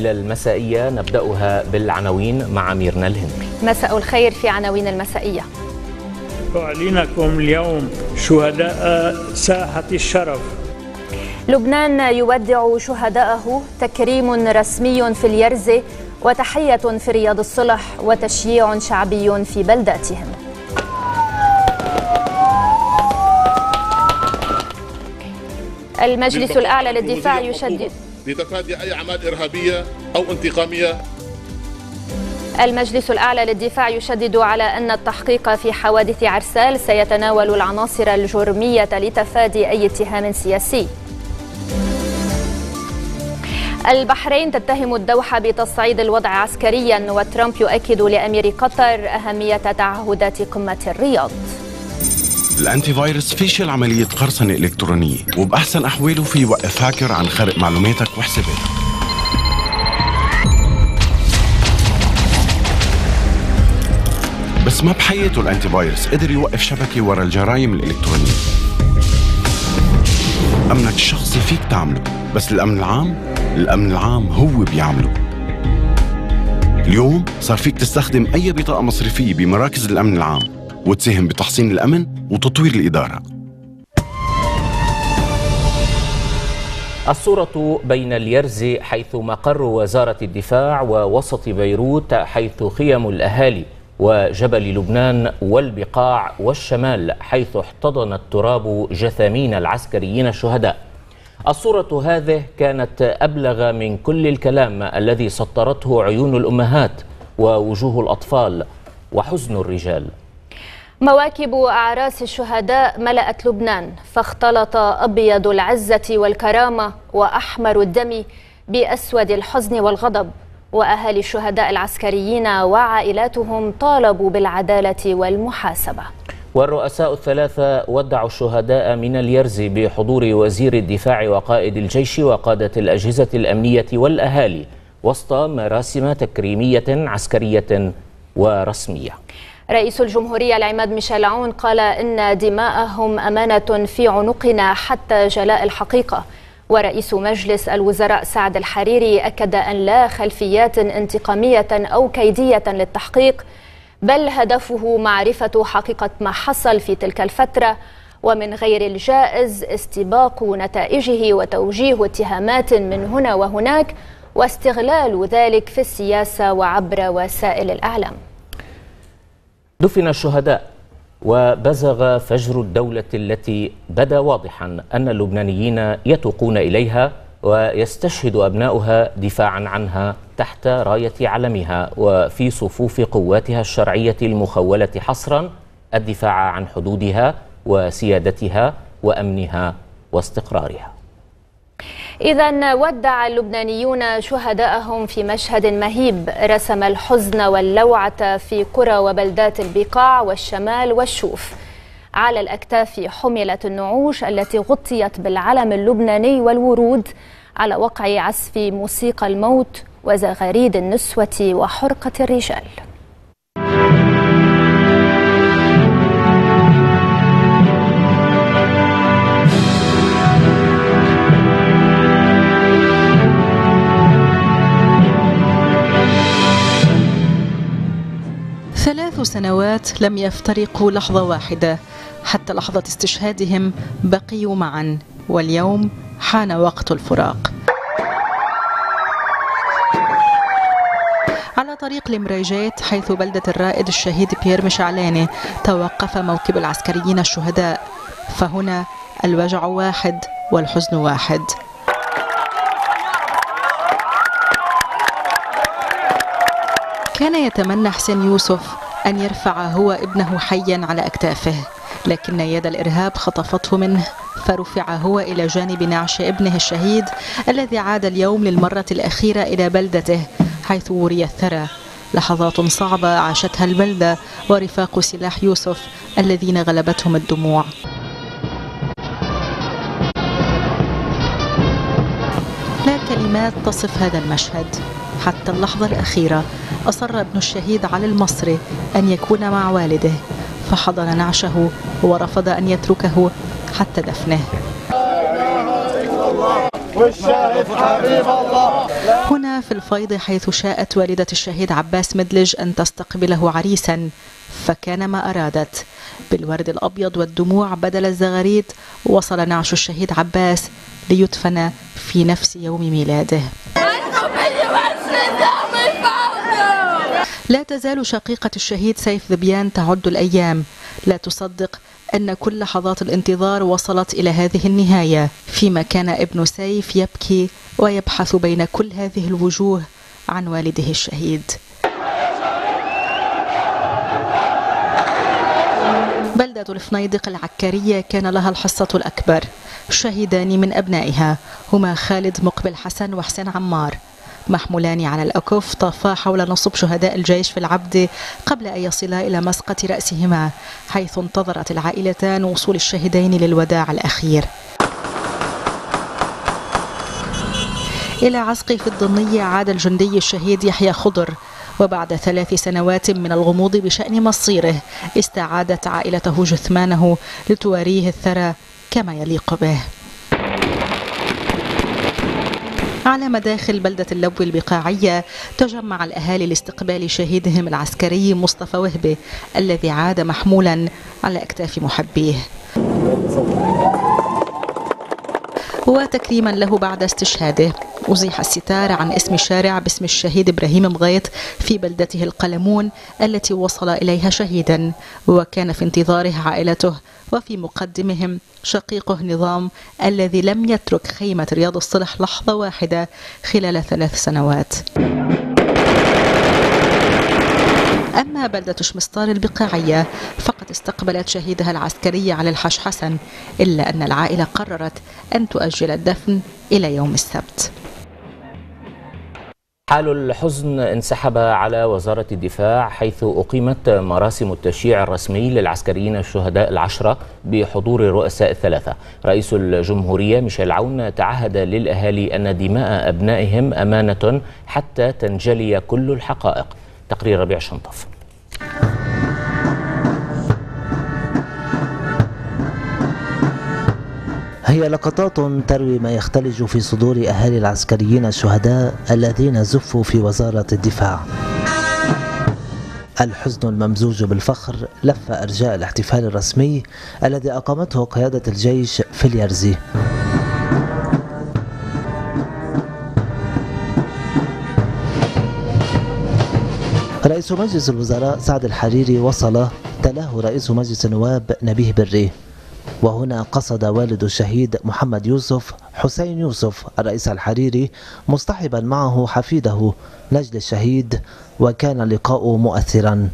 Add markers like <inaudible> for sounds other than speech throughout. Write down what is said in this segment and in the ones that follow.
إلى المسائية نبدأها بالعناوين مع ميرنا الهندر مساء الخير في عناوين المسائية. أعلنكم اليوم شهداء ساحة الشرف. لبنان يودع شهداءه تكريم رسمي في اليرزة وتحية في رياض الصلح وتشييع شعبي في بلداتهم. المجلس الأعلى للدفاع يشدد لتفادي أي أعمال إرهابية أو انتقامية. المجلس الأعلى للدفاع يشدد على أن التحقيق في حوادث عرسال سيتناول العناصر الجرمية لتفادي أي اتهام سياسي. البحرين تتهم الدوحة بتصعيد الوضع عسكريا وترامب يؤكد لأمير قطر أهمية تعهدات قمة الرياض. الانتي فيروس فيشل عملية قرصنة إلكترونية وبأحسن أحواله في يوقف هاكر عن خرق معلوماتك وحساباتك بس ما بحياته الانتي فيروس قدر يوقف شبكة ورا الجرائم الإلكترونية. أمنك الشخصي فيك تعمله بس الأمن العام الأمن العام هو بيعمله. اليوم صار فيك تستخدم أي بطاقة مصرفية بمراكز الأمن العام. وتساهم بتحسين الأمن وتطوير الإدارة. الصورة بين اليرز حيث مقر وزارة الدفاع ووسط بيروت حيث خيم الأهالي وجبل لبنان والبقاع والشمال حيث احتضن التراب جثامين العسكريين الشهداء الصورة هذه كانت أبلغ من كل الكلام الذي سطرته عيون الأمهات ووجوه الأطفال وحزن الرجال. مواكب أعراس الشهداء ملأت لبنان فاختلط أبيض العزة والكرامة وأحمر الدم بأسود الحزن والغضب وأهالي الشهداء العسكريين وعائلاتهم طالبوا بالعدالة والمحاسبة. والرؤساء الثلاثة ودعوا الشهداء من اليرز بحضور وزير الدفاع وقائد الجيش وقادة الأجهزة الأمنية والأهالي وسط مراسم تكريمية عسكرية ورسمية. رئيس الجمهورية العماد ميشيل عون قال إن دماءهم أمانة في عنقنا حتى جلاء الحقيقة. ورئيس مجلس الوزراء سعد الحريري أكد أن لا خلفيات انتقامية أو كيدية للتحقيق بل هدفه معرفة حقيقة ما حصل في تلك الفترة ومن غير الجائز استباق نتائجه وتوجيه اتهامات من هنا وهناك واستغلال ذلك في السياسة وعبر وسائل الإعلام. دفن الشهداء وبزغ فجر الدولة التي بدا واضحا أن اللبنانيين يتوقون إليها ويستشهد أبناؤها دفاعا عنها تحت راية علمها وفي صفوف قواتها الشرعية المخولة حصرا الدفاع عن حدودها وسيادتها وأمنها واستقرارها. إذا ودع اللبنانيون شهداءهم في مشهد مهيب. رسم الحزن واللوعة في قرى وبلدات البقاع والشمال والشوف. على الأكتاف حملت النعوش التي غطيت بالعلم اللبناني والورود. على وقع عزف موسيقى الموت وزغاريد النسوة وحرقة الرجال. سنوات لم يفترقوا لحظة واحدة حتى لحظة استشهادهم بقيوا معا واليوم حان وقت الفراق. على طريق المريجات حيث بلدة الرائد الشهيد بيير مشعلاني توقف موكب العسكريين الشهداء فهنا الوجع واحد والحزن واحد. كان يتمنى حسين يوسف أن يرفع هو ابنه حيا على أكتافه لكن يد الإرهاب خطفته منه فرفع هو إلى جانب نعش ابنه الشهيد الذي عاد اليوم للمرة الأخيرة إلى بلدته حيث وري الثرى. لحظات صعبة عاشتها البلدة ورفاق سلاح يوسف الذين غلبتهم الدموع. لا كلمات تصف هذا المشهد. حتى اللحظة الأخيرة أصر ابن الشهيد علي المصري أن يكون مع والده فحضن نعشه ورفض أن يتركه حتى دفنه. هنا في الفيض حيث شاءت والدة الشهيد عباس مدلج أن تستقبله عريسا فكان ما أرادت. بالورد الأبيض والدموع بدل الزغاريد وصل نعش الشهيد عباس ليدفن في نفس يوم ميلاده. لا تزال شقيقة الشهيد سيف ذبيان تعد الأيام. لا تصدق أن كل لحظات الانتظار وصلت إلى هذه النهاية. فيما كان ابن سيف يبكي ويبحث بين كل هذه الوجوه عن والده الشهيد. بلدة الفنيدق العكارية كان لها الحصة الأكبر. شهيدان من أبنائها هما خالد مقبل حسن وحسين عمار. محمولان على الأكف طافا حول نصب شهداء الجيش في العبد قبل أن يصلا إلى مسقط رأسهما حيث انتظرت العائلتان وصول الشهيدين للوداع الأخير. إلى عسقي في الضنية عاد الجندي الشهيد يحيى خضر وبعد ثلاث سنوات من الغموض بشأن مصيره استعادت عائلته جثمانه لتواريه الثرى كما يليق به. على مداخل بلدة اللو البقاعية تجمع الأهالي لاستقبال شهيدهم العسكري مصطفى وهبة الذي عاد محمولا على أكتاف محبيه. وتكريما له بعد استشهاده. أزيح الستار عن اسم الشارع باسم الشهيد إبراهيم مغيط في بلدته القلمون التي وصل إليها شهيدا وكان في انتظاره عائلته وفي مقدمهم شقيقه نظام الذي لم يترك خيمة رياض الصلح لحظة واحدة خلال ثلاث سنوات. أما بلدة شمسطار البقاعية فقد استقبلت شهيدها العسكري علي الحش حسن إلا أن العائلة قررت أن تؤجل الدفن إلى يوم السبت. حال الحزن انسحب على وزارة الدفاع حيث أقيمت مراسم التشييع الرسمي للعسكريين الشهداء العشرة بحضور الرؤساء الثلاثة. رئيس الجمهورية ميشيل عون تعهد للأهالي أن دماء أبنائهم أمانة حتى تنجلي كل الحقائق. تقرير ربيع شنطف هي لقطات تروي ما يختلج في صدور أهالي العسكريين الشهداء الذين زفوا في وزارة الدفاع. الحزن الممزوج بالفخر لف أرجاء الاحتفال الرسمي الذي أقامته قيادة الجيش في اليرزي رئيس مجلس الوزراء سعد الحريري وصل تلاه رئيس مجلس النواب نبيه بري. وهنا قصد والد الشهيد محمد يوسف حسين يوسف الرئيس الحريري مصطحبا معه حفيده نجل الشهيد وكان اللقاء مؤثرا.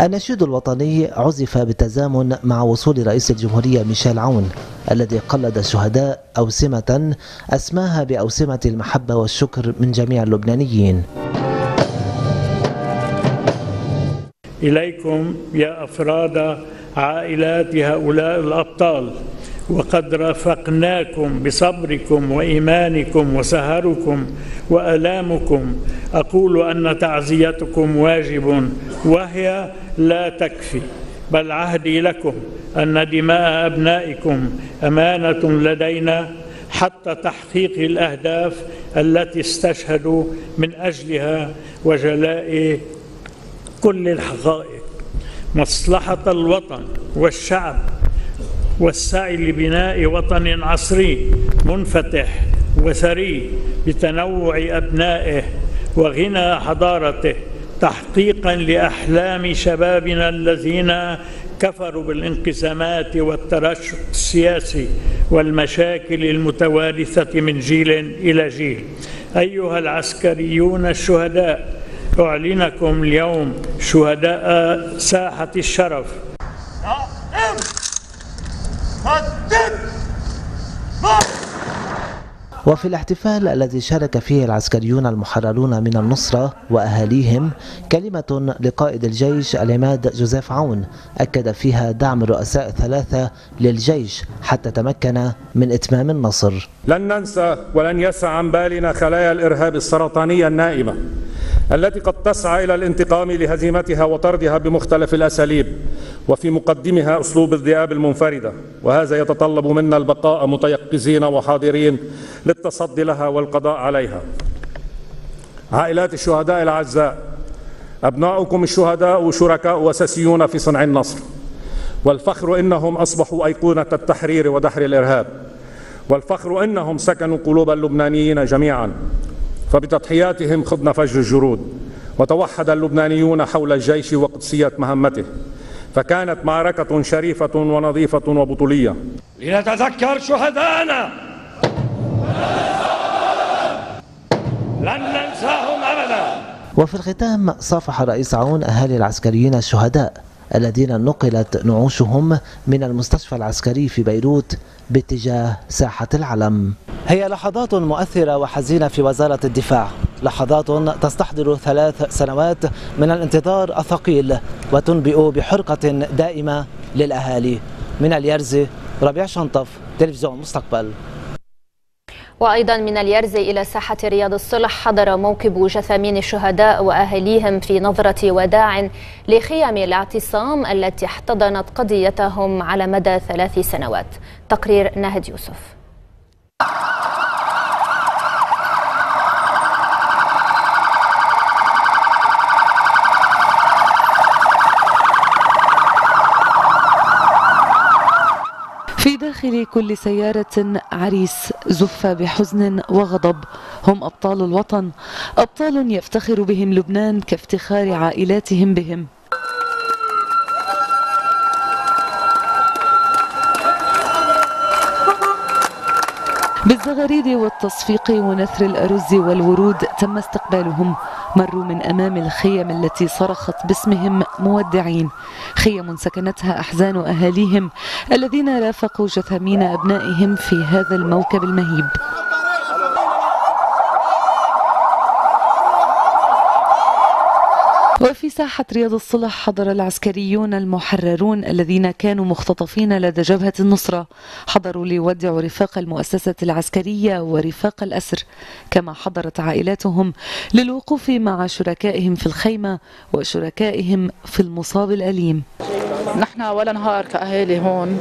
النشيد الوطني عزف بالتزامن مع وصول رئيس الجمهورية ميشيل عون الذي قلد الشهداء أوسمة أسماها بأوسمة المحبة والشكر من جميع اللبنانيين. إليكم يا أفراد عائلات هؤلاء الأبطال وقد رافقناكم بصبركم وإيمانكم وسهركم وألامكم. أقول أن تعزيتكم واجب وهي لا تكفي بل عهدي لكم أن دماء أبنائكم أمانة لدينا حتى تحقيق الأهداف التي استشهدوا من أجلها وجلاء كل الحقائق مصلحة الوطن والشعب والسعي لبناء وطن عصري منفتح وثري بتنوع أبنائه وغنى حضارته تحقيقا لأحلام شبابنا الذين كفروا بالانقسامات والترشح السياسي والمشاكل المتوارثة من جيل إلى جيل. أيها العسكريون الشهداء أعلنكم اليوم شهداء ساحة الشرف. وفي الاحتفال الذي شارك فيه العسكريون المحررون من النصرة وأهاليهم كلمة لقائد الجيش العماد جوزيف عون أكد فيها دعم الرؤساء الثلاثة للجيش حتى تمكن من إتمام النصر. لن ننسى ولن يسع عن بالنا خلايا الإرهاب السرطانية النائمة. التي قد تسعى إلى الانتقام لهزيمتها وطردها بمختلف الأساليب وفي مقدمها أسلوب الذئاب المنفردة وهذا يتطلب منا البقاء متيقظين وحاضرين للتصدي لها والقضاء عليها. عائلات الشهداء الأعزاء أبناؤكم الشهداء شركاء اساسيون في صنع النصر والفخر إنهم أصبحوا أيقونة التحرير ودحر الإرهاب والفخر إنهم سكنوا قلوب اللبنانيين جميعا. فبتضحياتهم خضنا فجر الجرود وتوحد اللبنانيون حول الجيش وقدسيه مهمته. فكانت معركة شريفة ونظيفة وبطولية. لنتذكر شهداءنا. لن ننساهم ابدا. وفي الختام صافح الرئيس عون أهالي العسكريين الشهداء الذين نقلت نعوشهم من المستشفى العسكري في بيروت باتجاه ساحة العلم. هي لحظات مؤثرة وحزينة في وزارة الدفاع. لحظات تستحضر ثلاث سنوات من الانتظار الثقيل وتنبئ بحرقة دائمة للأهالي. من اليرزي ربيع شنطف تلفزيون مستقبل. وأيضا من اليرز إلى ساحة رياض الصلح حضر موكب جثامين الشهداء وأهليهم في نظرة وداع لخيم الاعتصام التي احتضنت قضيتهم على مدى ثلاث سنوات. تقرير ناهد يوسف. في داخل كل سيارة عريس زف بحزن وغضب. هم أبطال الوطن. أبطال يفتخر بهم لبنان كافتخار عائلاتهم بهم. بالزغاريد والتصفيق ونثر الأرز والورود تم استقبالهم. مروا من أمام الخيم التي صرخت باسمهم مودعين. خيم سكنتها أحزان أهاليهم الذين رافقوا جثامين أبنائهم في هذا الموكب المهيب. وفي ساحة رياض الصلح حضر العسكريون المحررون الذين كانوا مختطفين لدى جبهة النصرة. حضروا ليودعوا رفاق المؤسسة العسكرية ورفاق الأسر. كما حضرت عائلاتهم للوقوف مع شركائهم في الخيمة وشركائهم في المصاب الأليم. نحن ولا نهار كأهالي هون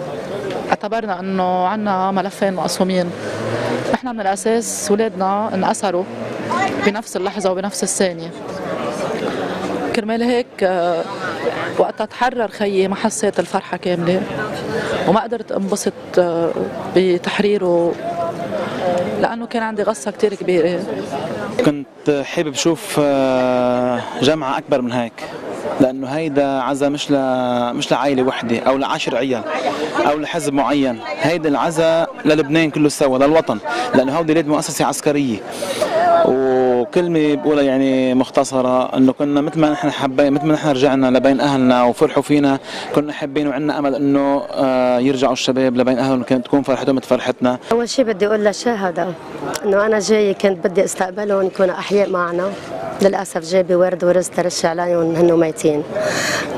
اعتبرنا إنه عنا ملفين مقسومين. نحن من الأساس ولادنا انأسروا بنفس اللحظة وبنفس الثانية. كرمال هيك آه، وقتها تحرر خيي ما حسيت الفرحة كاملة. وما قدرت انبسط آه، بتحريره لأنه كان عندي غصة كتير كبيرة. كنت حابب شوف آه، جمعة أكبر من هيك لأنه هيدا عزا مش ل... مش لعائلة وحدة أو لعشر عيال أو لحزب معين. هيدا العزا للبنان كله سوا للوطن لأنه هودي ولاد مؤسسة عسكرية. وكلمة بقولها يعني مختصرة إنه كنا مثل ما نحن حبينا مثل ما نحن رجعنا لبين أهلنا وفرحوا فينا كنا حابين وعندنا أمل إنه آه، يرجعوا الشباب لبين أهلهم كانت تكون فرحتهم مثل فرحتنا. أول شيء بدي أقول للشهداء إنه أنا جاي كنت بدي أستقبلهم يكونوا أحياء معنا. للأسف جايبه ورد ورز ترش عليهم هن ميتين.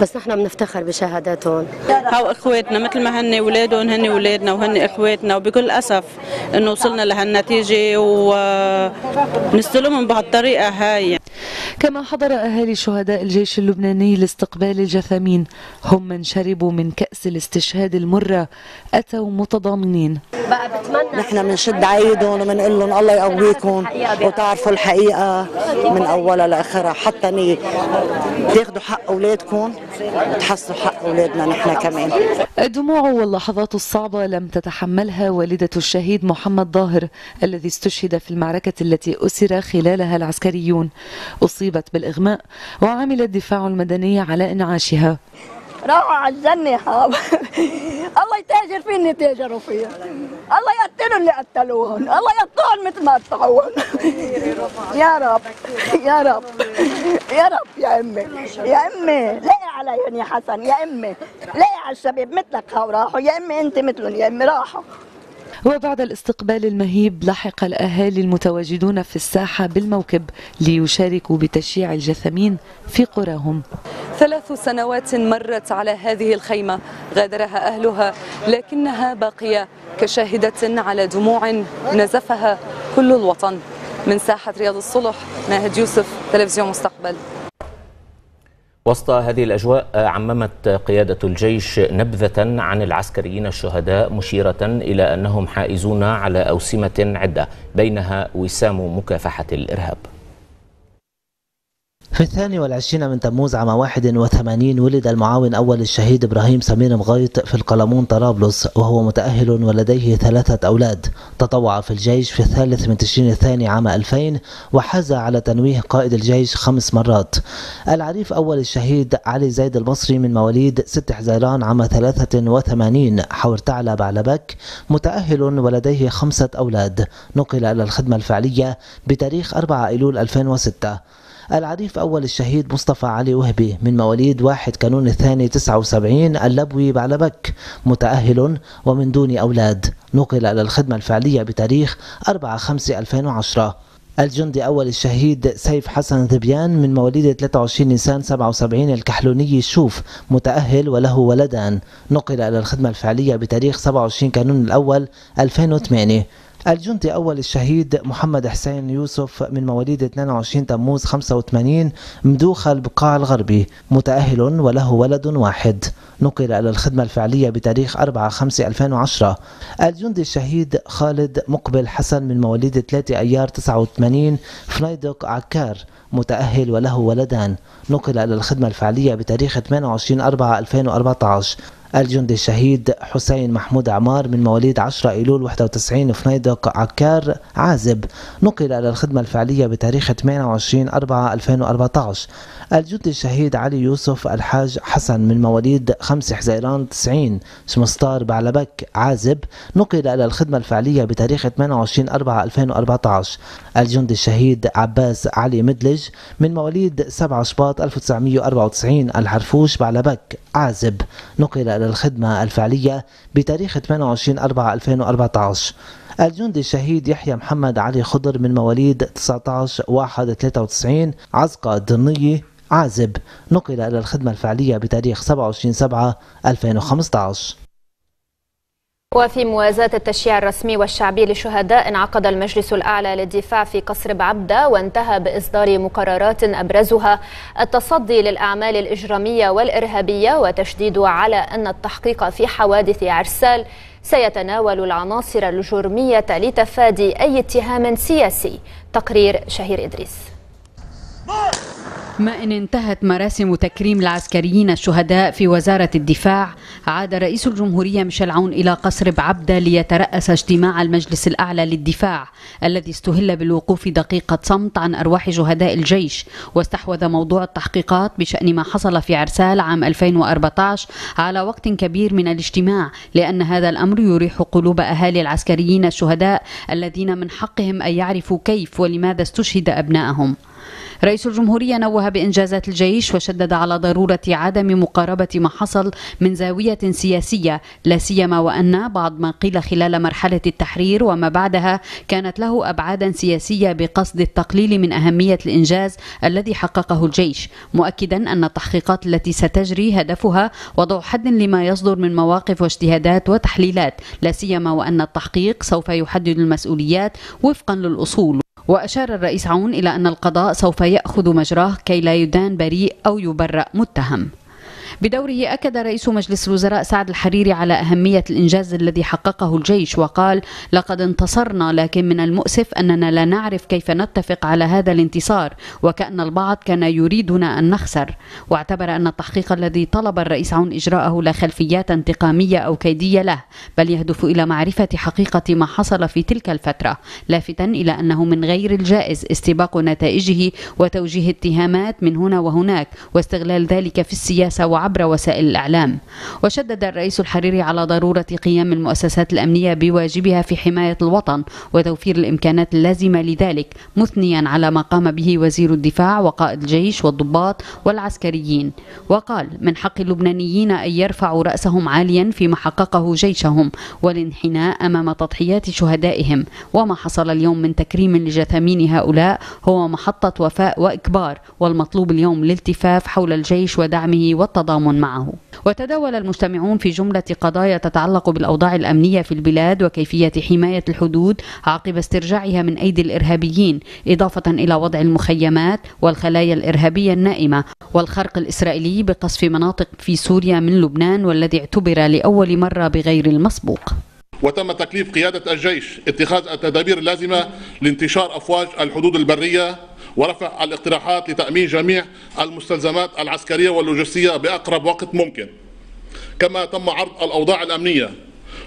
بس نحن بنفتخر بشهاداتهم. هاو إخواتنا مثل ما هن اولادهم هن اولادنا وهن إخواتنا وبكل أسف إنه وصلنا لهالنتيجة ونستلمهم بهالطريقة هاي. كما حضر أهالي شهداء الجيش اللبناني لاستقبال الجثامين هم من شربوا من كأس الاستشهاد المرة أتوا متضامنين. نحن بنشد عيدهم وبنقول لهم الله يقويكم وتعرفوا الحقيقة من أولها لآخرها حتى تاخذوا حق أولادكم. وتحصلوا حق أولادنا نحن كمان. الدموع واللحظات الصعبة لم تتحملها والدة الشهيد محمد ظاهر الذي استشهد في المعركة التي أسر خلالها العسكريون. أصيبت بالإغماء وعمل الدفاع المدني على إنعاشها. على الجنة حاب <laughs> الله يتاجر فيني تاجروا فيها. الله يقتلوا اللي قتلوهم الله يقطعهم مثل ما قطعوهم <laughs> يا رب. يا رب. يا رب يا أمي. يا أمي. لاقي عليهم يا حسن. يا أمي. لاقي على الشباب مثلك هاو راحوا. يا أمي أنت مثلهم يا أمي. راحوا. وبعد الاستقبال المهيب لحق الأهالي المتواجدون في الساحة بالموكب ليشاركوا بتشييع الجثمين في قراهم. ثلاث سنوات مرت على هذه الخيمة غادرها أهلها لكنها باقية كشاهدة على دموع نزفها كل الوطن. من ساحة رياض الصلح ناهد يوسف تلفزيون مستقبل. وسط هذه الأجواء عممت قيادة الجيش نبذة عن العسكريين الشهداء مشيرة إلى أنهم حائزون على أوسمة عدة بينها وسام مكافحة الإرهاب. في الثاني والعشرين من تموز عام 81 ولد المعاون أول الشهيد إبراهيم سمير مغيط في القلمون طرابلس وهو متأهل ولديه ثلاثة أولاد. تطوع في الجيش في الثالث من تشرين الثاني عام 2000 وحاز على تنويه قائد الجيش خمس مرات. العريف أول الشهيد علي زيد المصري من مواليد 6 حزيران عام 83 حور تعلى بعلبك متأهل ولديه خمسة أولاد. نقل إلى الخدمة الفعلية بتاريخ 4 أيلول 2006 العريف أول الشهيد مصطفى علي وهبي. من مواليد واحد كانون الثاني 79 اللبوي بعلبك متأهل ومن دون أولاد. نقل إلى الخدمة الفعلية بتاريخ 4 5 2010 الجندي أول الشهيد سيف حسن ذبيان من مواليد 23 نيسان 77 الكحلوني الشوف متأهل وله ولدان. نقل إلى الخدمة الفعلية بتاريخ 27 كانون الأول 2008 الجندي أول الشهيد محمد حسين يوسف من مواليد 22 تموز 85 مدوخة البقاع الغربي متأهل وله ولد واحد. نقل إلى الخدمة الفعلية بتاريخ 4 5 2010 الجندي الشهيد خالد مقبل حسن من مواليد 3 أيار 89 فنيدق عكار متأهل وله ولدان. نقل إلى الخدمة الفعلية بتاريخ 28 4 2014 الجندي الشهيد حسين محمود عمار من مواليد 10 إيلول 91 فنيدق عكار عازب نقل إلى الخدمة الفعلية بتاريخ 28 4 2014 الجندي الشهيد علي يوسف الحاج حسن من مواليد 5 حزيران 90 شمستار بعلبك عازب نقل إلى الخدمة الفعلية بتاريخ 28 4 2014 الجندي الشهيد عباس علي مدلج من مواليد 7 شباط 1994 الحرفوش بعلبك عازب نقل إلى الخدمة الفعلية بتاريخ 28 4 2014 الجندي الشهيد يحيى محمد علي خضر من مواليد 19 1 93 عزقة الضنية عازب. نقل إلى الخدمة الفعلية بتاريخ 27 7 2015 وفي موازاة التشييع الرسمي والشعبي للشهداء انعقد المجلس الأعلى للدفاع في قصر بعبدة وانتهى بإصدار مقررات أبرزها. التصدي للأعمال الإجرامية والإرهابية وتشديد على أن التحقيق في حوادث عرسال سيتناول العناصر الجرمية لتفادي أي اتهام سياسي. تقرير شهير إدريس. ما إن انتهت مراسم تكريم العسكريين الشهداء في وزارة الدفاع عاد رئيس الجمهورية ميشيل عون إلى قصر بعبدة ليترأس اجتماع المجلس الأعلى للدفاع الذي استهل بالوقوف دقيقة صمت عن أرواح شهداء الجيش. واستحوذ موضوع التحقيقات بشأن ما حصل في عرسال عام 2014 على وقت كبير من الاجتماع لأن هذا الأمر يريح قلوب أهالي العسكريين الشهداء الذين من حقهم أن يعرفوا كيف ولماذا استشهد أبنائهم رئيس الجمهورية نوه بإنجازات الجيش وشدد على ضرورة عدم مقاربة ما حصل من زاوية سياسية لا سيما وأن بعض ما قيل خلال مرحلة التحرير وما بعدها كانت له أبعادا سياسية بقصد التقليل من أهمية الإنجاز الذي حققه الجيش مؤكدا أن التحقيقات التي ستجري هدفها وضع حد لما يصدر من مواقف واجتهادات وتحليلات لا سيما وأن التحقيق سوف يحدد المسؤوليات وفقا للأصول. وأشار الرئيس عون إلى أن القضاء سوف يأخذ مجراه كي لا يدان بريء أو يبرأ متهم. بدوره أكد رئيس مجلس الوزراء سعد الحريري على أهمية الإنجاز الذي حققه الجيش وقال لقد انتصرنا لكن من المؤسف أننا لا نعرف كيف نتفق على هذا الانتصار وكأن البعض كان يريدنا أن نخسر. واعتبر أن التحقيق الذي طلب الرئيس عون إجراءه لا خلفيات انتقامية أو كيدية له بل يهدف إلى معرفة حقيقة ما حصل في تلك الفترة لافتا إلى أنه من غير الجائز استباق نتائجه وتوجيه اتهامات من هنا وهناك واستغلال ذلك في السياسة وعبر وسائل الإعلام. وشدد الرئيس الحريري على ضرورة قيام المؤسسات الأمنية بواجبها في حماية الوطن وتوفير الإمكانات اللازمة لذلك مثنيا على ما قام به وزير الدفاع وقائد الجيش والضباط والعسكريين. وقال من حق اللبنانيين أن يرفعوا رأسهم عاليا فيما حققه جيشهم والانحناء أمام تضحيات شهدائهم. وما حصل اليوم من تكريم لجثامين هؤلاء هو محطة وفاء وإكبار والمطلوب اليوم الالتفاف حول الجيش ودعمه والتضامن التضامن معه. وتداول المجتمعون في جملة قضايا تتعلق بالأوضاع الأمنية في البلاد وكيفية حماية الحدود عقب استرجاعها من أيدي الإرهابيين إضافة إلى وضع المخيمات والخلايا الإرهابية النائمة والخرق الإسرائيلي بقصف مناطق في سوريا من لبنان والذي اعتبر لأول مرة بغير المسبوق. وتم تكليف قيادة الجيش اتخاذ التدابير اللازمة لانتشار أفواج الحدود البرية ورفع الاقتراحات لتأمين جميع المستلزمات العسكرية واللوجستية بأقرب وقت ممكن. كما تم عرض الأوضاع الأمنية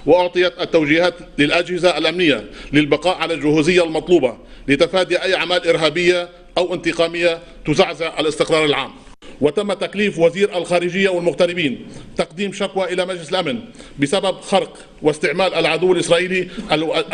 وأعطيت التوجيهات للأجهزة الأمنية للبقاء على الجهوزية المطلوبة لتفادي أي أعمال إرهابية أو انتقامية تزعزع الاستقرار العام. وتم تكليف وزير الخارجية والمغتربين تقديم شكوى إلى مجلس الأمن بسبب خرق واستعمال العدو الإسرائيلي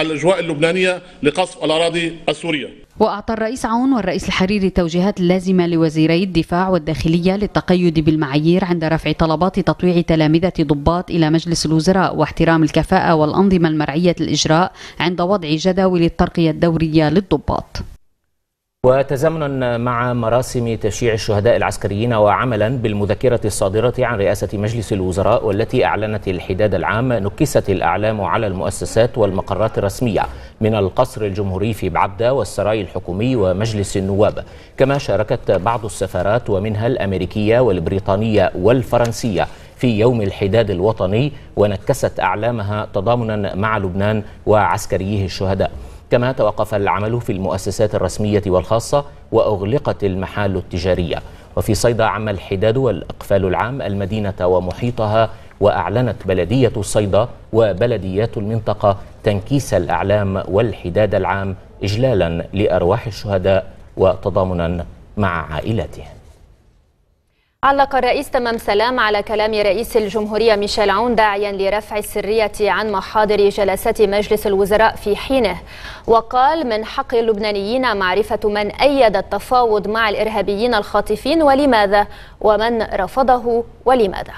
الأجواء اللبنانية لقصف الأراضي السورية. وأعطى الرئيس عون والرئيس الحريري التوجيهات اللازمة لوزيري الدفاع والداخلية للتقيد بالمعايير عند رفع طلبات تطويع تلامذة ضباط إلى مجلس الوزراء واحترام الكفاءة والأنظمة المرعية الإجراء عند وضع جداول الترقية الدورية للضباط. وتزامنا مع مراسم تشييع الشهداء العسكريين وعملا بالمذكرة الصادرة عن رئاسة مجلس الوزراء والتي أعلنت الحداد العام نكست الأعلام على المؤسسات والمقرات الرسمية من القصر الجمهوري في بعبدة والسراي الحكومي ومجلس النواب. كما شاركت بعض السفارات ومنها الأمريكية والبريطانية والفرنسية في يوم الحداد الوطني ونكست أعلامها تضامنا مع لبنان وعسكريه الشهداء. كما توقف العمل في المؤسسات الرسمية والخاصة وأغلقت المحال التجارية. وفي صيدا عم الحداد والإقفال العام المدينة ومحيطها وأعلنت بلدية صيدا وبلديات المنطقة تنكيس الأعلام والحداد العام إجلالا لأرواح الشهداء وتضامنا مع عائلاتهم. علق الرئيس تمام سلام على كلام رئيس الجمهورية ميشيل عون داعيا لرفع السرية عن محاضر جلسات مجلس الوزراء في حينه. وقال من حق اللبنانيين معرفة من أيد التفاوض مع الإرهابيين الخاطفين ولماذا؟ ومن رفضه ولماذا؟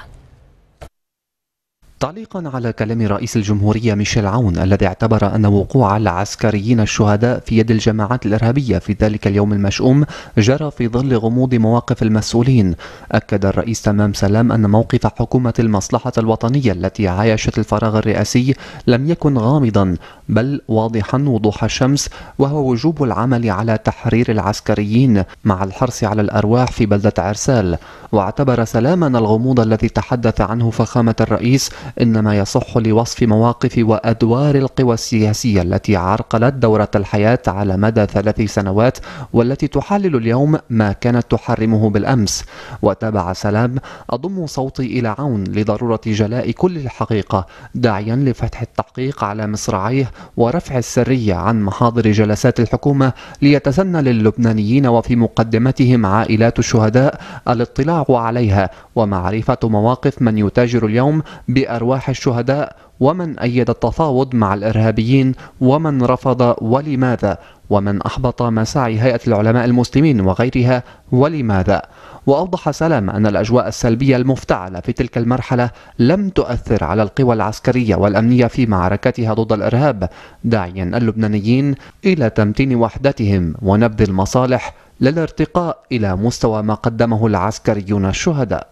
تعليقا على كلام رئيس الجمهورية ميشيل عون الذي اعتبر أن وقوع العسكريين الشهداء في يد الجماعات الإرهابية في ذلك اليوم المشؤوم جرى في ظل غموض مواقف المسؤولين. أكد الرئيس تمام سلام أن موقف حكومة المصلحة الوطنية التي عايشت الفراغ الرئاسي لم يكن غامضا بل واضحا وضوح الشمس وهو وجوب العمل على تحرير العسكريين مع الحرص على الأرواح في بلدة عرسال. واعتبر سلام أن الغموض الذي تحدث عنه فخامة الرئيس إنما يصح لوصف مواقف وأدوار القوى السياسية التي عرقلت دورة الحياة على مدى ثلاث سنوات والتي تحلل اليوم ما كانت تحرمه بالأمس. وتابع سلام أضم صوتي إلى عون لضرورة جلاء كل الحقيقة داعيا لفتح التحقيق على مصراعيه ورفع السرية عن محاضر جلسات الحكومة ليتسنى للبنانيين وفي مقدمتهم عائلات الشهداء الاطلاع عليها. ومعرفة مواقف من يتاجر اليوم بأرواح الشهداء ومن أيد التفاوض مع الإرهابيين ومن رفض ولماذا ومن أحبط مساعي هيئة العلماء المسلمين وغيرها ولماذا. وأوضح سلام أن الأجواء السلبية المفتعلة في تلك المرحلة لم تؤثر على القوى العسكرية والأمنية في معركتها ضد الإرهاب داعيا اللبنانيين إلى تمتين وحدتهم ونبذ المصالح للارتقاء إلى مستوى ما قدمه العسكريون الشهداء.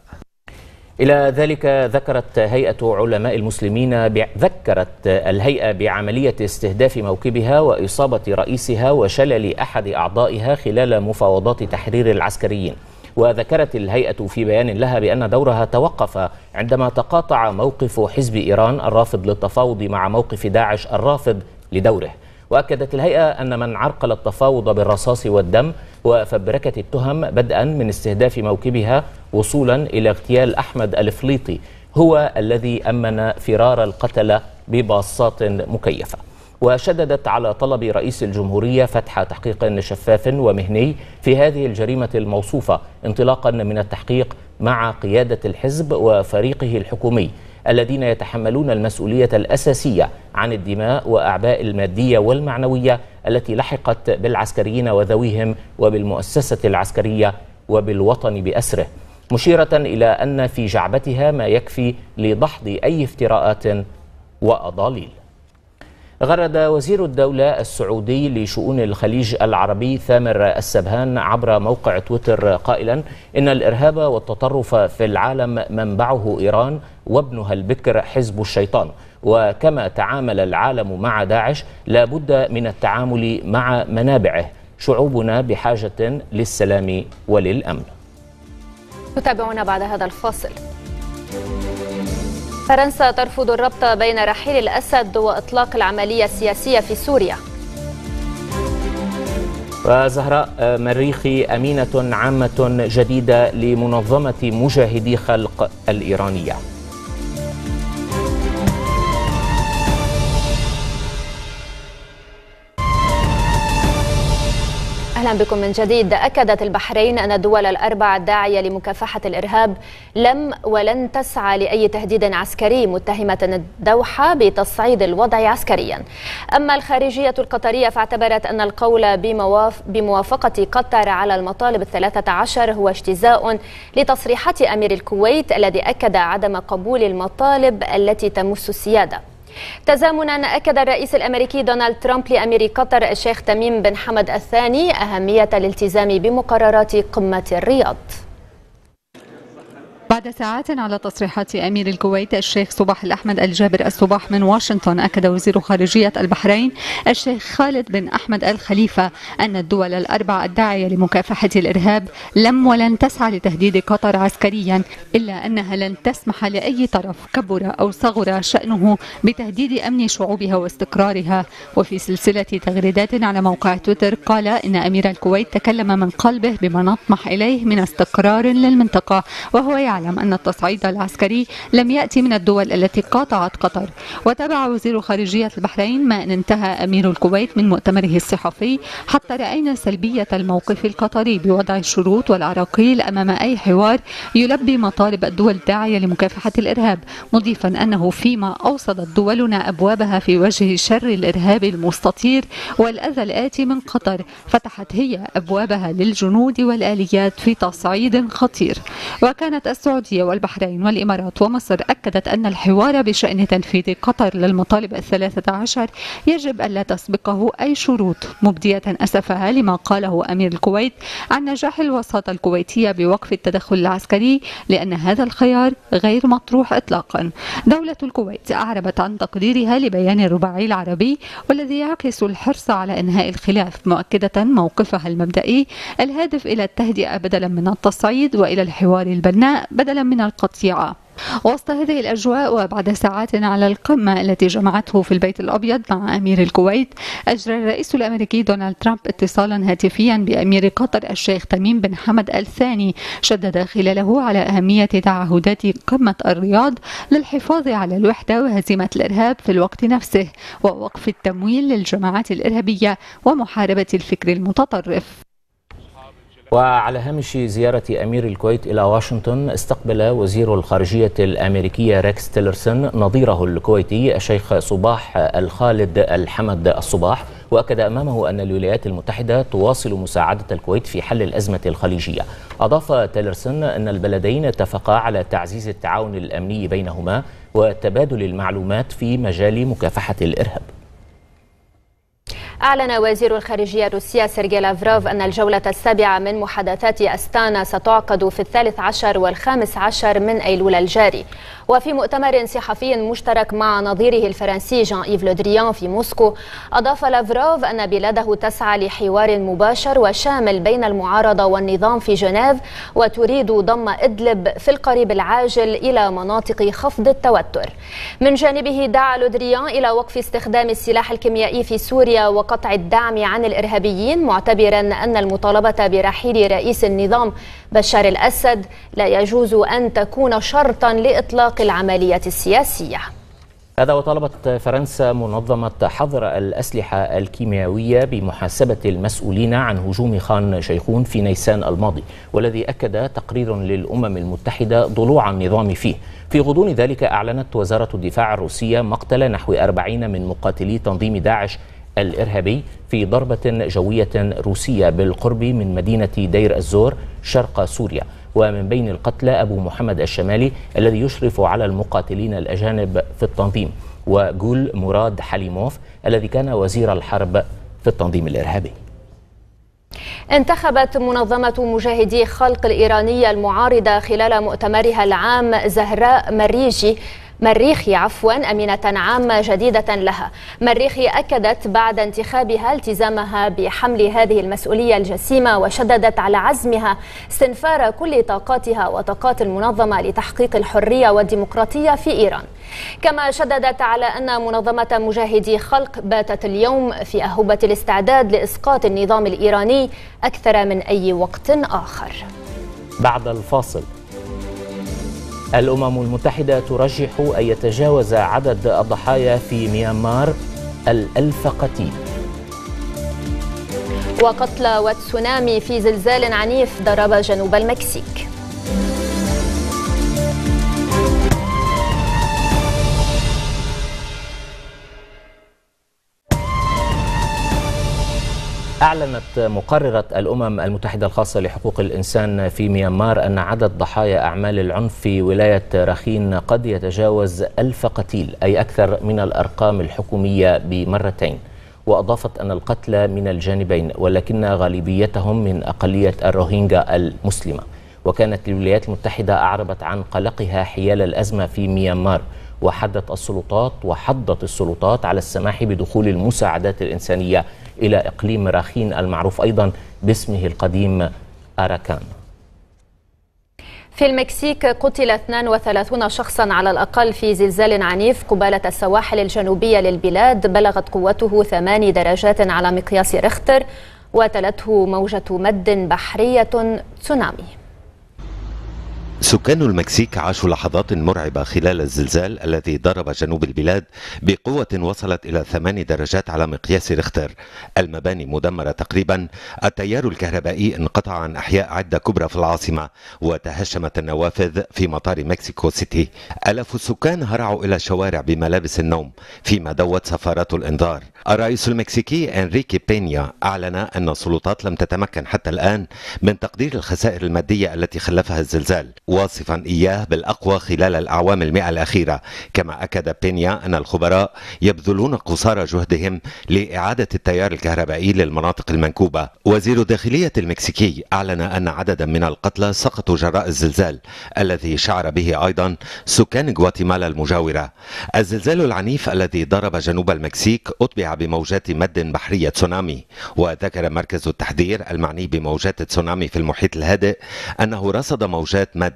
إلى ذلك ذكرت هيئة علماء المسلمين ب... ذكرت الهيئة بعملية استهداف موكبها وإصابة رئيسها وشلل أحد أعضائها خلال مفاوضات تحرير العسكريين. وذكرت الهيئة في بيان لها بأن دورها توقف عندما تقاطع موقف حزب إيران الرافض للتفاوض مع موقف داعش الرافض لدوره. وأكدت الهيئة أن من عرقل التفاوض بالرصاص والدم وفبركت التهم بدءا من استهداف موكبها وصولا إلى اغتيال أحمد الفليطي هو الذي أمن فرار القتلة بباصات مكيفة. وشددت على طلب رئيس الجمهورية فتح تحقيق شفاف ومهني في هذه الجريمة الموصوفة انطلاقا من التحقيق مع قيادة الحزب وفريقه الحكومي. الذين يتحملون المسؤولية الأساسية عن الدماء وأعباء المادية والمعنوية التي لحقت بالعسكريين وذويهم وبالمؤسسة العسكرية وبالوطن بأسره. مشيرة إلى أن في جعبتها ما يكفي لدحض أي افتراءات وأضاليل. غرد وزير الدولة السعودي لشؤون الخليج العربي ثامر السبهان عبر موقع تويتر قائلا إن الإرهاب والتطرف في العالم منبعه إيران وابنها البكر حزب الشيطان. وكما تعامل العالم مع داعش لا بد من التعامل مع منابعه. شعوبنا بحاجة للسلام وللأمن. تتابعونا بعد هذا الفاصل. فرنسا ترفض الربط بين رحيل الأسد وإطلاق العملية السياسية في سوريا. وزهراء مريخي أمينة عامة جديدة لمنظمة مجاهدي خلق الإيرانية. أهلا بكم من جديد. أكدت البحرين أن الدول الأربع الداعية لمكافحة الإرهاب لم ولن تسعى لأي تهديد عسكري متهمة الدوحة بتصعيد الوضع عسكريا. أما الخارجية القطرية فاعتبرت أن القول بمواف بموافقة قطر على المطالب الثلاثة عشر هو اجتزاء لتصريحات أمير الكويت الذي أكد عدم قبول المطالب التي تمس السيادة. تزامنا أكد الرئيس الأمريكي دونالد ترامب لأمير قطر الشيخ تميم بن حمد الثاني أهمية الالتزام بمقررات قمة الرياض. بعد ساعات على تصريحات أمير الكويت الشيخ صباح الأحمد الجابر الصباح من واشنطن أكد وزير خارجية البحرين الشيخ خالد بن أحمد الخليفة أن الدول الأربع الداعية لمكافحة الإرهاب لم ولن تسعى لتهديد قطر عسكريا إلا أنها لن تسمح لأي طرف كبر أو صغر شأنه بتهديد أمن شعوبها واستقرارها. وفي سلسلة تغريدات على موقع تويتر قال إن أمير الكويت تكلم من قلبه بما نطمح إليه من استقرار للمنطقة وهو يعلم يعلم أن التصعيد العسكري لم يأتي من الدول التي قاطعت قطر. وتابع وزير خارجية البحرين ما أن انتهى أمير الكويت من مؤتمره الصحفي حتى رأينا سلبية الموقف القطري بوضع الشروط والعراقيل أمام أي حوار يلبي مطالب الدول الداعية لمكافحة الإرهاب مضيفا أنه فيما أوصلت دولنا أبوابها في وجه شر الإرهاب المستطير والأذى الآتي من قطر فتحت هي أبوابها للجنود والآليات في تصعيد خطير. وكانت السعودية والبحرين والإمارات ومصر أكدت أن الحوار بشأن تنفيذ قطر للمطالب الثلاثة عشر يجب ألا تسبقه أي شروط. مبدية أسفها لما قاله أمير الكويت عن نجاح الوساطة الكويتية بوقف التدخل العسكري لأن هذا الخيار غير مطروح إطلاقا. دولة الكويت أعربت عن تقديرها لبيان الرباعي العربي والذي يعكس الحرص على إنهاء الخلاف مؤكدة موقفها المبدئي. الهادف إلى التهدئة بدلا من التصعيد وإلى الحوار البناء بدلا من القطيعة. وسط هذه الأجواء وبعد ساعات على القمة التي جمعته في البيت الأبيض مع أمير الكويت أجرى الرئيس الأمريكي دونالد ترامب اتصالا هاتفيا بأمير قطر الشيخ تميم بن حمد الثاني شدد خلاله على أهمية تعهدات قمة الرياض للحفاظ على الوحدة وهزيمة الإرهاب في الوقت نفسه ووقف التمويل للجماعات الإرهابية ومحاربة الفكر المتطرف. وعلى هامش زيارة أمير الكويت إلى واشنطن استقبل وزير الخارجية الأمريكية ريكس تيلرسون نظيره الكويتي الشيخ صباح الخالد الحمد الصباح وأكد أمامه أن الولايات المتحدة تواصل مساعدة الكويت في حل الأزمة الخليجية. أضاف تيلرسون أن البلدين اتفقا على تعزيز التعاون الأمني بينهما وتبادل المعلومات في مجال مكافحة الإرهاب. أعلن وزير الخارجية الروسية سيرجي لافروف أن الجولة السابعة من محادثات أستانا ستعقد في الثالث عشر والخامس عشر من أيلول الجاري. وفي مؤتمر صحفي مشترك مع نظيره الفرنسي جان إيف لودريان في موسكو أضاف لافروف أن بلاده تسعى لحوار مباشر وشامل بين المعارضة والنظام في جنيف وتريد ضم إدلب في القريب العاجل إلى مناطق خفض التوتر. من جانبه دعا لودريان إلى وقف استخدام السلاح الكيميائي في سوريا وقطع الدعم عن الإرهابيين معتبرا أن المطالبة برحيل رئيس النظام بشار الأسد لا يجوز أن تكون شرطا لإطلاق العملية السياسية. هذا وطلبت فرنسا منظمة حظر الأسلحة الكيميائية بمحاسبة المسؤولين عن هجوم خان شيخون في نيسان الماضي والذي أكد تقرير للأمم المتحدة ضلوع النظام فيه. في غضون ذلك أعلنت وزارة الدفاع الروسية مقتل نحو أربعين من مقاتلي تنظيم داعش الإرهابي في ضربة جوية روسية بالقرب من مدينة دير الزور شرق سوريا ومن بين القتلى أبو محمد الشمالي الذي يشرف على المقاتلين الأجانب في التنظيم وجول مراد حليموف الذي كان وزير الحرب في التنظيم الإرهابي. انتخبت منظمة مجاهدي خلق الإيرانية المعارضة خلال مؤتمرها العام زهراء مريجي مريخي عفوا أمينة عامة جديدة لها. مريخي أكدت بعد انتخابها التزامها بحمل هذه المسؤولية الجسيمة وشددت على عزمها استنفار كل طاقاتها وطاقات المنظمة لتحقيق الحرية والديمقراطية في إيران. كما شددت على أن منظمة مجاهدي خلق باتت اليوم في أهبة الاستعداد لإسقاط النظام الإيراني أكثر من أي وقت آخر. بعد الفاصل. الأمم المتحدة ترجح أن يتجاوز عدد الضحايا في ميانمار الألف قتيل وقتلى وتسونامي في زلزال عنيف ضرب جنوب المكسيك. أعلنت مقررة الأمم المتحدة الخاصة لحقوق الإنسان في ميانمار أن عدد ضحايا أعمال العنف في ولاية راخين قد يتجاوز ألف قتيل أي أكثر من الأرقام الحكومية بمرتين. وأضافت أن القتلى من الجانبين ولكن غالبيتهم من أقلية الروهينجا المسلمة. وكانت الولايات المتحدة أعربت عن قلقها حيال الأزمة في ميانمار وحدت السلطات وحضت السلطات على السماح بدخول المساعدات الإنسانية إلى إقليم راخين المعروف أيضا باسمه القديم أراكان. في المكسيك قتل 32 شخصا على الأقل في زلزال عنيف قبالة السواحل الجنوبية للبلاد. بلغت قوته ثماني درجات على مقياس ريختر وتلته موجة مد بحرية تسونامي. سكان المكسيك عاشوا لحظات مرعبة خلال الزلزال الذي ضرب جنوب البلاد بقوة وصلت إلى ثمان درجات على مقياس ريختر. المباني مدمرة تقريبا. التيار الكهربائي انقطع عن أحياء عدة كبرى في العاصمة وتهشمت النوافذ في مطار مكسيكو سيتي. ألاف السكان هرعوا إلى الشوارع بملابس النوم فيما دوت سفارات الإنذار. الرئيس المكسيكي أنريكي بينيا أعلن أن السلطات لم تتمكن حتى الآن من تقدير الخسائر المادية التي خلفها الزلزال. واصفا إياه بالأقوى خلال الأعوام المئة الأخيرة. كما أكد بينيا أن الخبراء يبذلون قصارى جهدهم لإعادة التيار الكهربائي للمناطق المنكوبة. وزير الداخلية المكسيكي أعلن أن عددا من القتلى سقطوا جراء الزلزال الذي شعر به أيضا سكان غواتيمالا المجاورة. الزلزال العنيف الذي ضرب جنوب المكسيك أتبع بموجات مد بحرية تسونامي. وذكر مركز التحذير المعني بموجات تسونامي في المحيط الهادئ أنه رصد موجات مد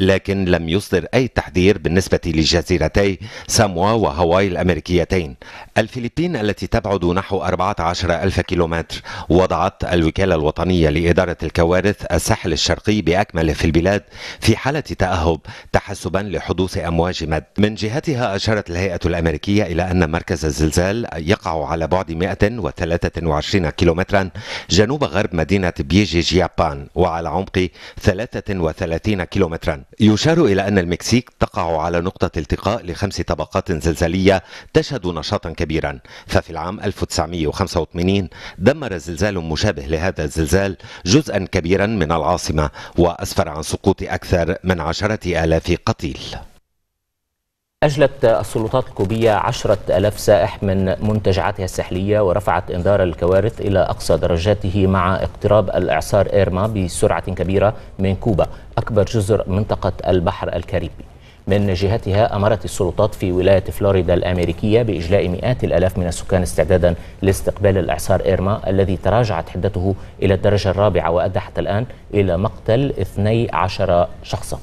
لكن لم يصدر أي تحذير بالنسبة لجزيرتي ساموا وهاواي الأمريكيتين. الفلبين التي تبعد نحو 14 ألف كيلومتر وضعت الوكالة الوطنية لإدارة الكوارث الساحل الشرقي بأكمله في البلاد في حالة تأهب تحسبا لحدوث أمواج مد. من جهتها أشارت الهيئة الأمريكية إلى أن مركز الزلزال يقع على بعد 123 كيلومترا جنوب غرب مدينة بيجي جيابان وعلى عمق 33 كيلومترا. يشار إلى أن المكسيك تقع على نقطة التقاء لخمس طبقات زلزالية تشهد نشاطا كبيرا. ففي العام 1985 دمر زلزال مشابه لهذا الزلزال جزءا كبيرا من العاصمة وأسفر عن سقوط أكثر من عشرة آلاف قتيل. أجلت السلطات الكوبية عشرة ألاف سائح من منتجعاتها الساحلية ورفعت إنذار الكوارث إلى أقصى درجاته مع اقتراب الإعصار إيرما بسرعة كبيرة من كوبا أكبر جزر منطقة البحر الكاريبي. من جهتها أمرت السلطات في ولاية فلوريدا الأمريكية بإجلاء مئات الألاف من السكان استعدادا لاستقبال الإعصار إيرما الذي تراجعت حدته إلى الدرجة الرابعة وأدى حتى الآن إلى مقتل 12 شخصاً.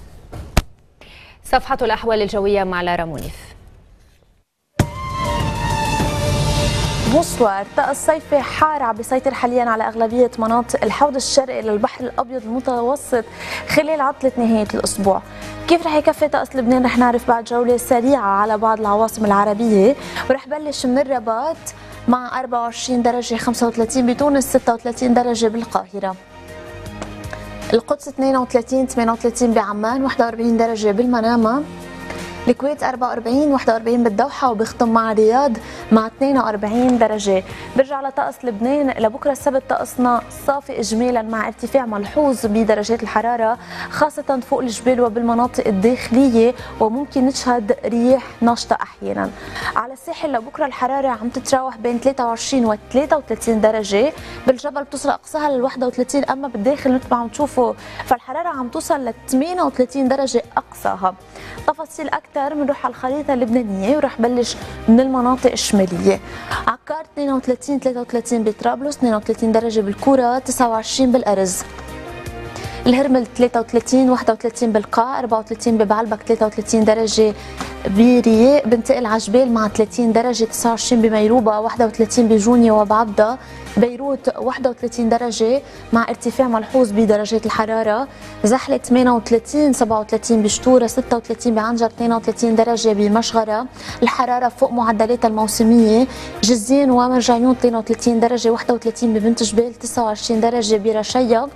صفحة الأحوال الجوية مع لارا منيف بوسوار طقس صيفي حار عم بيسيطر حاليا على أغلبية مناطق الحوض الشرقي للبحر الأبيض المتوسط خلال عطلة نهاية الأسبوع. كيف رح يكفي طقس لبنان؟ رح نعرف بعد جولة سريعة على بعض العواصم العربية. ورح بلش من الرباط مع 24 درجة 35 بتونس 36 درجة بالقاهرة. القدس 32 38 بعمان 41 درجة بالمنامة. الكويت 44 41 بالدوحة وبيختم مع الرياض مع 42 درجة. برجع لطقس لبنان لبكرة السبت طقسنا صافي إجمالا مع ارتفاع ملحوظ بدرجات الحرارة خاصة فوق الجبال وبالمناطق الداخلية وممكن نشهد رياح ناشطة أحيانا. على الساحل لبكرة الحرارة عم تتراوح بين 23 و 33 درجة. بالجبل بتوصل أقصاها لل 31 أما بالداخل مثل ما عم تشوفوا فالحرارة عم توصل ل 38 درجة أقصاها. تفاصيل أكثر بنروح على الخريطة اللبنانية ورح بلش من المناطق الشمالية. عكار 32 33 بطرابلس 32 درجة بالكورة 29 بالأرز. الهرمل 33 31 بالقاع 34 ببعلبك 33 درجة برياق بنتقل على مع 30 درجة 29 بميروبة 31 بجونيا وبعبدة بيروت 31 درجة مع ارتفاع ملحوظ بدرجات الحرارة. زحلة 38 37 بشتورة 36 بعنجر 32 درجة بمشغرة. الحرارة فوق معدلاتها الموسمية جزين ومرجعيون 32 درجة 31 ببنت جبال 29 درجة برشية.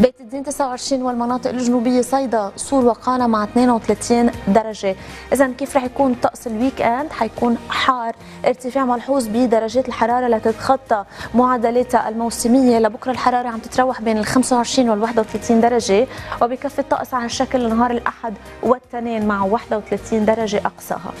بيت الدين 29 والمناطق الجنوبية صيدا صور وقانا مع 32 درجة. إذا كيف رح يكون طقس الويك إند؟ حيكون حار. ارتفاع ملحوظ بدرجات الحرارة لتتخطى معدلاتها الموسمية. لبكرة الحرارة عم تتراوح بين ال 25 وال 31 درجة. وبكفي الطقس على شكل نهار الأحد والتنين مع 31 درجة أقصاها.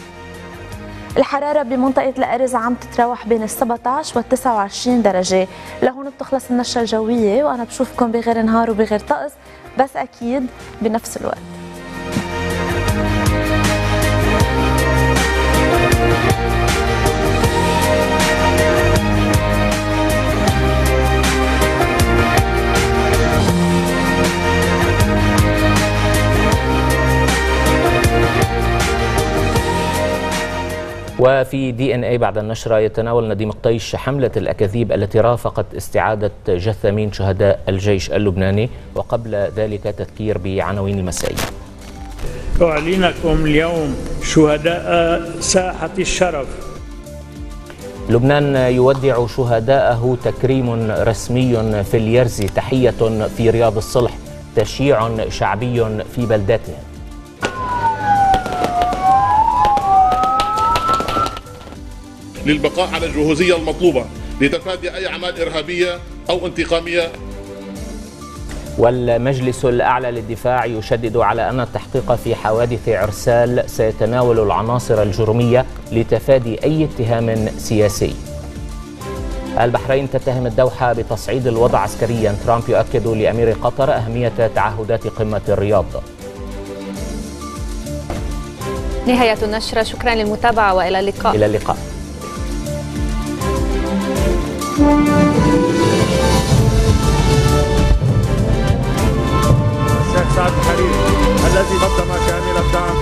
الحرارة بمنطقة الأرز عم تتراوح بين ال 17 وال 29 درجة. لهون بتخلص النشرة الجوية وأنا بشوفكم بغير نهار وبغير طقس بس أكيد بنفس الوقت. وفي دي إن اي بعد النشرة يتناول نديم قطيش حملة الأكاذيب التي رافقت استعادة جثامين شهداء الجيش اللبناني وقبل ذلك تذكير بعناوين المسائية أعلنكم اليوم شهداء ساحة الشرف. لبنان يودع شهداءه تكريم رسمي في اليرزي تحية في رياض الصلح تشييع شعبي في بلدته. للبقاء على الجهوزية المطلوبة لتفادي أي أعمال إرهابية أو انتقامية. والمجلس الأعلى للدفاع يشدد على أن التحقيق في حوادث عرسال سيتناول العناصر الجرمية لتفادي أي اتهام سياسي. البحرين تتهم الدوحة بتصعيد الوضع عسكريا. ترامب يؤكد لأمير قطر أهمية تعهدات قمة الرياض. نهاية النشرة. شكرا للمتابعة وإلى اللقاء. إلى اللقاء. الشيخ سعد الحريري الذي قدم كامل الدعم.